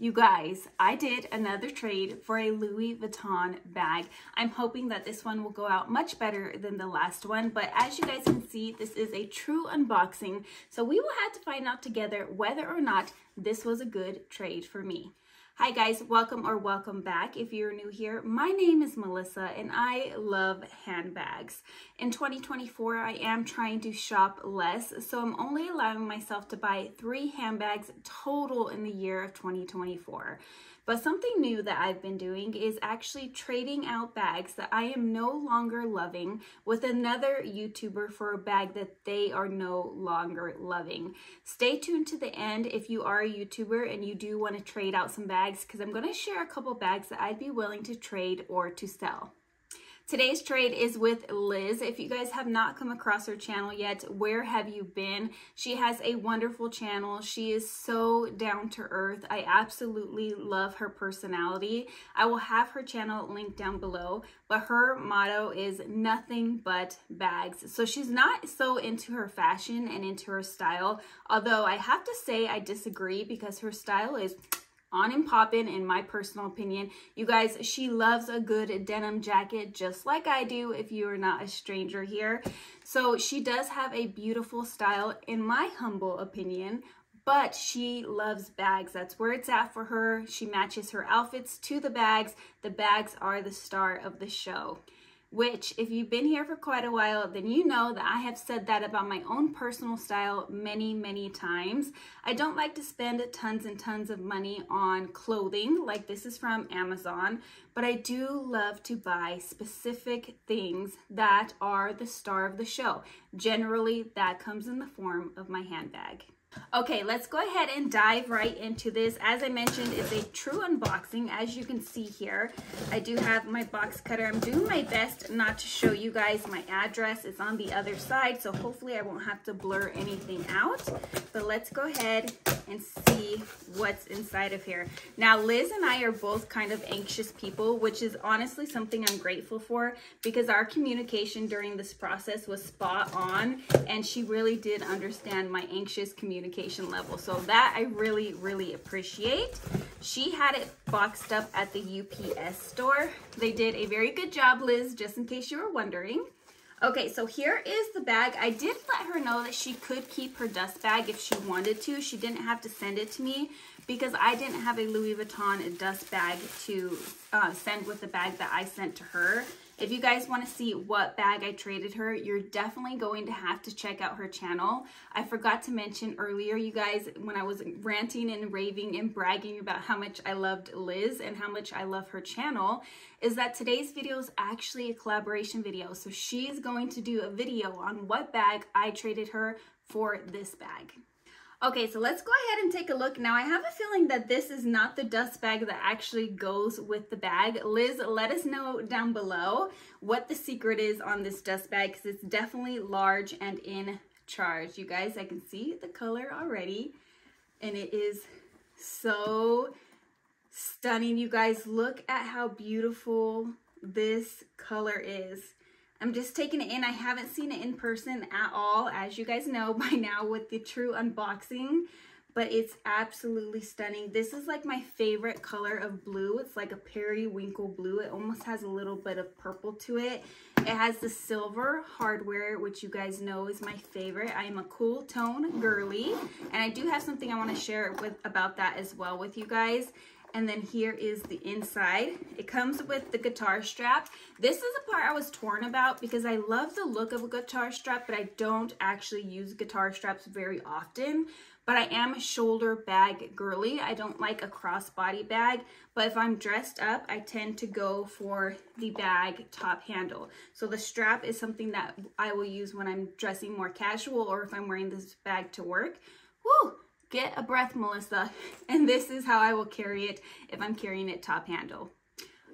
You guys, I did another trade for a Louis Vuitton bag. I'm hoping that this one will go out much better than the last one, but as you guys can see, this is a true unboxing, so we will have to find out together whether or not this was a good trade for me. Hi guys, welcome or welcome back. If you're new here, my name is Melissa and I love handbags. In 2024, I am trying to shop less, so I'm only allowing myself to buy three handbags total in the year of 2024. But something new that I've been doing is actually trading out bags that I am no longer loving with another YouTuber for a bag that they are no longer loving. Stay tuned to the end if you are a YouTuber and you do want to trade out some bags because I'm going to share a couple bags that I'd be willing to trade or to sell. Today's trade is with Liz. If you guys have not come across her channel yet, where have you been? She has a wonderful channel. She is so down to earth. I absolutely love her personality. I will have her channel linked down below, but her motto is nothing but bags. So she's not so into her fashion and into her style, although I have to say I disagree because her style is on and popping in my personal opinion. You guys, she loves a good denim jacket just like I do if you are not a stranger here. So she does have a beautiful style in my humble opinion, but she loves bags. That's where it's at for her. She matches her outfits to the bags. The bags are the star of the show which if you've been here for quite a while, then you know that I have said that about my own personal style many, many times. I don't like to spend tons and tons of money on clothing, like this is from Amazon, but I do love to buy specific things that are the star of the show. Generally, that comes in the form of my handbag. Okay, let's go ahead and dive right into this. As I mentioned, it's a true unboxing. As you can see here, I do have my box cutter. I'm doing my best not to show you guys my address. It's on the other side, so hopefully I won't have to blur anything out. But let's go ahead and see what's inside of here. Now, Liz and I are both kind of anxious people, which is honestly something I'm grateful for because our communication during this process was spot on and she really did understand my anxious communication level. So that I really, really appreciate. She had it boxed up at the UPS store. They did a very good job, Liz, just in case you were wondering. Okay, so here is the bag. I did let her know that she could keep her dust bag if she wanted to. She didn't have to send it to me because I didn't have a Louis Vuitton dust bag to uh, send with the bag that I sent to her. If you guys want to see what bag I traded her, you're definitely going to have to check out her channel. I forgot to mention earlier, you guys, when I was ranting and raving and bragging about how much I loved Liz and how much I love her channel, is that today's video is actually a collaboration video. So she's going to do a video on what bag I traded her for this bag. Okay, so let's go ahead and take a look. Now, I have a feeling that this is not the dust bag that actually goes with the bag. Liz, let us know down below what the secret is on this dust bag because it's definitely large and in charge. You guys, I can see the color already and it is so stunning. You guys, look at how beautiful this color is. I'm just taking it in. I haven't seen it in person at all, as you guys know by now with the true unboxing, but it's absolutely stunning. This is like my favorite color of blue. It's like a periwinkle blue. It almost has a little bit of purple to it. It has the silver hardware, which you guys know is my favorite. I am a cool tone girly, and I do have something I want to share with about that as well with you guys. And then here is the inside. It comes with the guitar strap. This is the part I was torn about because I love the look of a guitar strap, but I don't actually use guitar straps very often. But I am a shoulder bag girly. I don't like a crossbody bag, but if I'm dressed up, I tend to go for the bag top handle. So the strap is something that I will use when I'm dressing more casual or if I'm wearing this bag to work. Woo! Get a breath, Melissa. And this is how I will carry it if I'm carrying it top handle.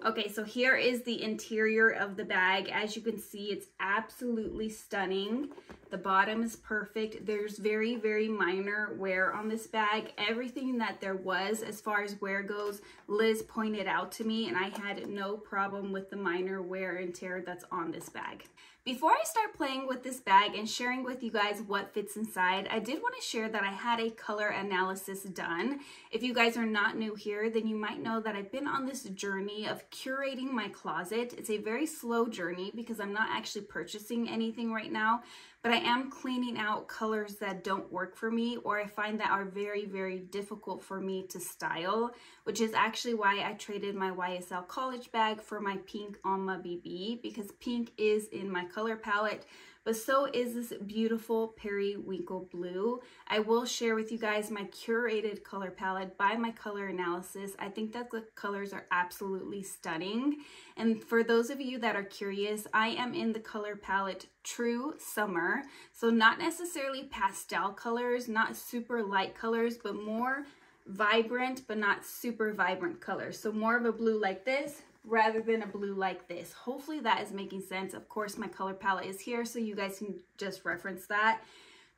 Okay, so here is the interior of the bag. As you can see, it's absolutely stunning. The bottom is perfect. There's very, very minor wear on this bag. Everything that there was as far as wear goes, Liz pointed out to me and I had no problem with the minor wear and tear that's on this bag. Before I start playing with this bag and sharing with you guys what fits inside, I did want to share that I had a color analysis done. If you guys are not new here, then you might know that I've been on this journey of curating my closet. It's a very slow journey because I'm not actually purchasing anything right now, but I am cleaning out colors that don't work for me or I find that are very, very difficult for me to style, which is actually why I traded my YSL college bag for my pink Alma BB because pink is in my color palette but so is this beautiful periwinkle blue. I will share with you guys my curated color palette by my color analysis. I think that the colors are absolutely stunning. And for those of you that are curious, I am in the color palette True Summer. So not necessarily pastel colors, not super light colors, but more vibrant, but not super vibrant colors. So more of a blue like this, rather than a blue like this. Hopefully that is making sense. Of course, my color palette is here, so you guys can just reference that.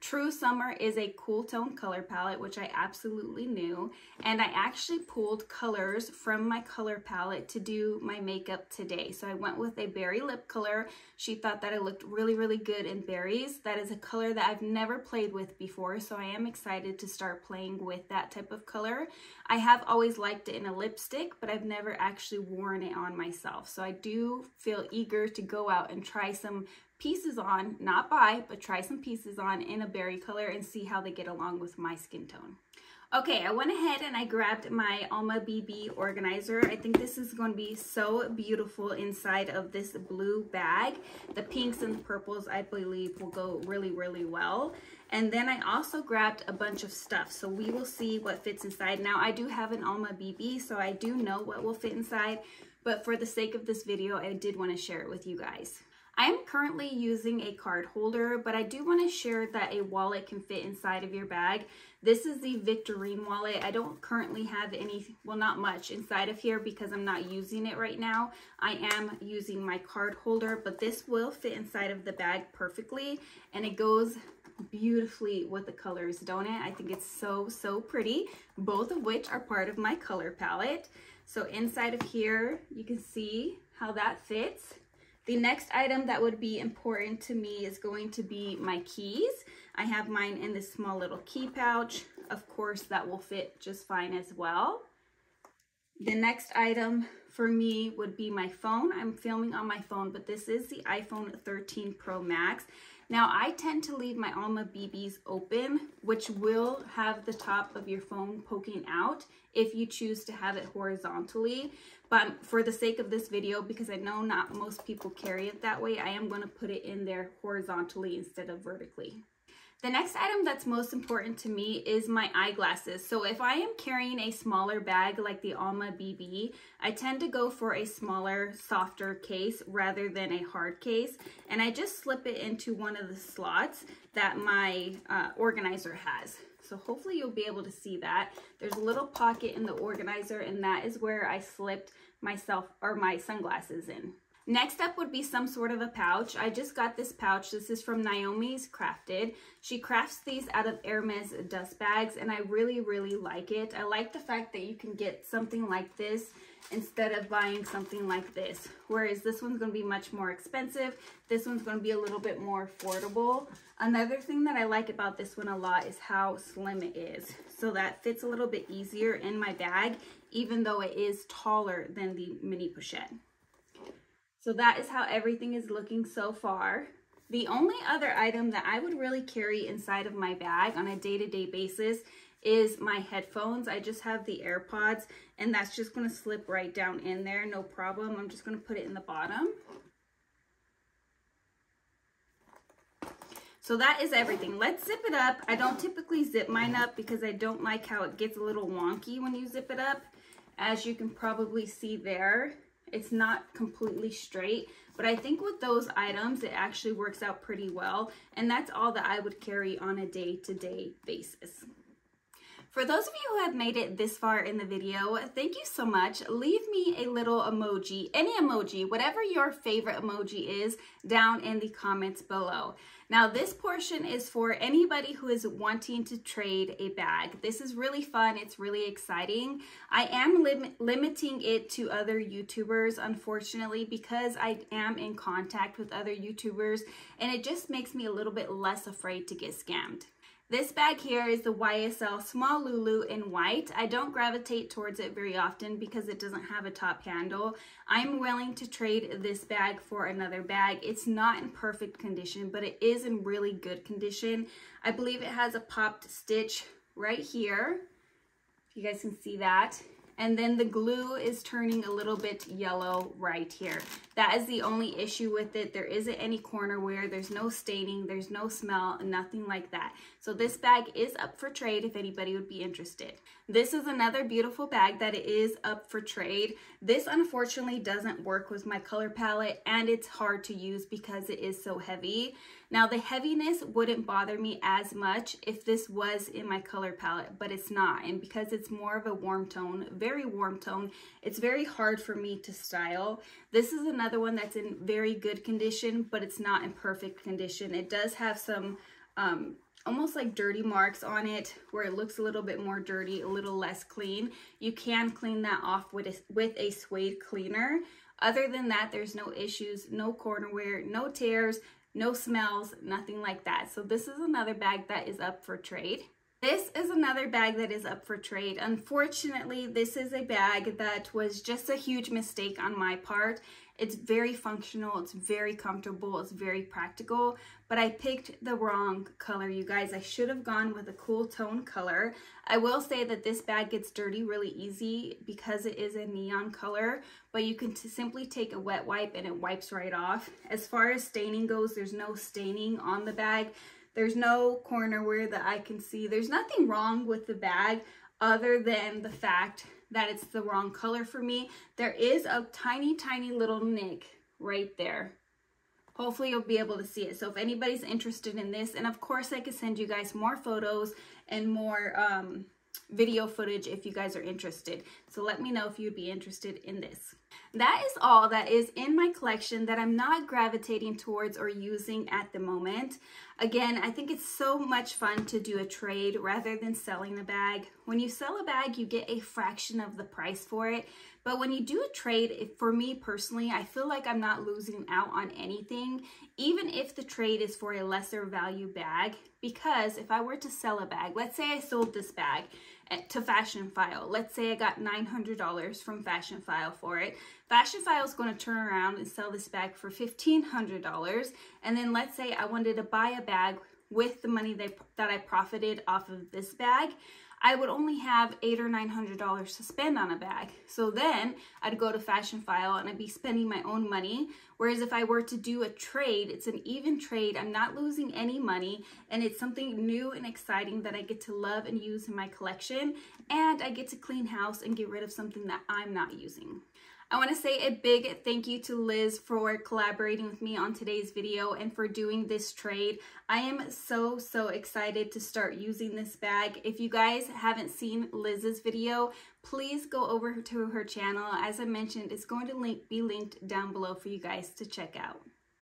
True Summer is a cool tone color palette, which I absolutely knew. And I actually pulled colors from my color palette to do my makeup today. So I went with a berry lip color. She thought that it looked really, really good in berries. That is a color that I've never played with before. So I am excited to start playing with that type of color. I have always liked it in a lipstick, but I've never actually worn it on myself. So I do feel eager to go out and try some pieces on, not buy, but try some pieces on in a berry color and see how they get along with my skin tone. Okay, I went ahead and I grabbed my Alma BB organizer. I think this is going to be so beautiful inside of this blue bag. The pinks and the purples, I believe, will go really, really well. And then I also grabbed a bunch of stuff, so we will see what fits inside. Now, I do have an Alma BB, so I do know what will fit inside, but for the sake of this video, I did want to share it with you guys. I am currently using a card holder, but I do want to share that a wallet can fit inside of your bag. This is the Victorine wallet. I don't currently have any, well, not much inside of here because I'm not using it right now. I am using my card holder, but this will fit inside of the bag perfectly, and it goes beautifully with the colors, don't it? I think it's so, so pretty, both of which are part of my color palette. So inside of here, you can see how that fits. The next item that would be important to me is going to be my keys. I have mine in this small little key pouch. Of course, that will fit just fine as well. The next item for me would be my phone. I'm filming on my phone, but this is the iPhone 13 Pro Max. Now, I tend to leave my Alma BBs open, which will have the top of your phone poking out if you choose to have it horizontally. But for the sake of this video, because I know not most people carry it that way, I am going to put it in there horizontally instead of vertically. The next item that's most important to me is my eyeglasses. So if I am carrying a smaller bag like the Alma BB, I tend to go for a smaller, softer case rather than a hard case. And I just slip it into one of the slots that my uh, organizer has. So hopefully you'll be able to see that. There's a little pocket in the organizer and that is where I slipped myself or my sunglasses in. Next up would be some sort of a pouch. I just got this pouch. This is from Naomi's Crafted. She crafts these out of Hermes dust bags and I really, really like it. I like the fact that you can get something like this instead of buying something like this. Whereas this one's going to be much more expensive. This one's going to be a little bit more affordable. Another thing that I like about this one a lot is how slim it is. So that fits a little bit easier in my bag, even though it is taller than the mini pochette. So that is how everything is looking so far. The only other item that I would really carry inside of my bag on a day-to-day -day basis is my headphones. I just have the AirPods and that's just going to slip right down in there. No problem. I'm just going to put it in the bottom. So that is everything. Let's zip it up. I don't typically zip mine up because I don't like how it gets a little wonky when you zip it up. As you can probably see there, it's not completely straight, but I think with those items, it actually works out pretty well. And that's all that I would carry on a day-to-day -day basis. For those of you who have made it this far in the video, thank you so much. Leave me a little emoji, any emoji, whatever your favorite emoji is, down in the comments below. Now this portion is for anybody who is wanting to trade a bag. This is really fun. It's really exciting. I am lim limiting it to other YouTubers, unfortunately, because I am in contact with other YouTubers and it just makes me a little bit less afraid to get scammed. This bag here is the YSL Small Loulou in white. I don't gravitate towards it very often because it doesn't have a top handle. I'm willing to trade this bag for another bag. It's not in perfect condition, but it is in really good condition. I believe it has a popped stitch right here. If you guys can see that and then the glue is turning a little bit yellow right here. That is the only issue with it. There isn't any corner wear, there's no staining, there's no smell, nothing like that. So this bag is up for trade if anybody would be interested. This is another beautiful bag that is up for trade. This unfortunately doesn't work with my color palette and it's hard to use because it is so heavy. Now the heaviness wouldn't bother me as much if this was in my color palette, but it's not. And because it's more of a warm tone, very warm tone, it's very hard for me to style. This is another one that's in very good condition, but it's not in perfect condition. It does have some um, almost like dirty marks on it where it looks a little bit more dirty, a little less clean. You can clean that off with a, with a suede cleaner. Other than that, there's no issues, no corner wear, no tears, no smells, nothing like that. So this is another bag that is up for trade. This is another bag that is up for trade. Unfortunately, this is a bag that was just a huge mistake on my part. It's very functional, it's very comfortable, it's very practical, but I picked the wrong color, you guys. I should have gone with a cool tone color. I will say that this bag gets dirty really easy because it is a neon color, but you can simply take a wet wipe and it wipes right off. As far as staining goes, there's no staining on the bag. There's no corner wear that I can see. There's nothing wrong with the bag other than the fact that it's the wrong color for me. There is a tiny, tiny little nick right there. Hopefully you'll be able to see it. So if anybody's interested in this, and of course I could send you guys more photos and more um, video footage if you guys are interested. So let me know if you'd be interested in this. That is all that is in my collection that I'm not gravitating towards or using at the moment. Again, I think it's so much fun to do a trade rather than selling a bag. When you sell a bag, you get a fraction of the price for it. But when you do a trade, for me personally, I feel like I'm not losing out on anything, even if the trade is for a lesser value bag. Because if I were to sell a bag, let's say I sold this bag to Fashionphile. Let's say I got $900 from Fashionphile for it. Fashionphile is going to turn around and sell this bag for $1,500. And then let's say I wanted to buy a bag with the money that, that I profited off of this bag. I would only have eight or nine hundred dollars to spend on a bag. So then I'd go to Fashionphile and I'd be spending my own money. Whereas if I were to do a trade, it's an even trade. I'm not losing any money and it's something new and exciting that I get to love and use in my collection. And I get to clean house and get rid of something that I'm not using. I want to say a big thank you to Liz for collaborating with me on today's video and for doing this trade. I am so, so excited to start using this bag. If you guys haven't seen Liz's video, please go over to her channel. As I mentioned, it's going to link, be linked down below for you guys to check out.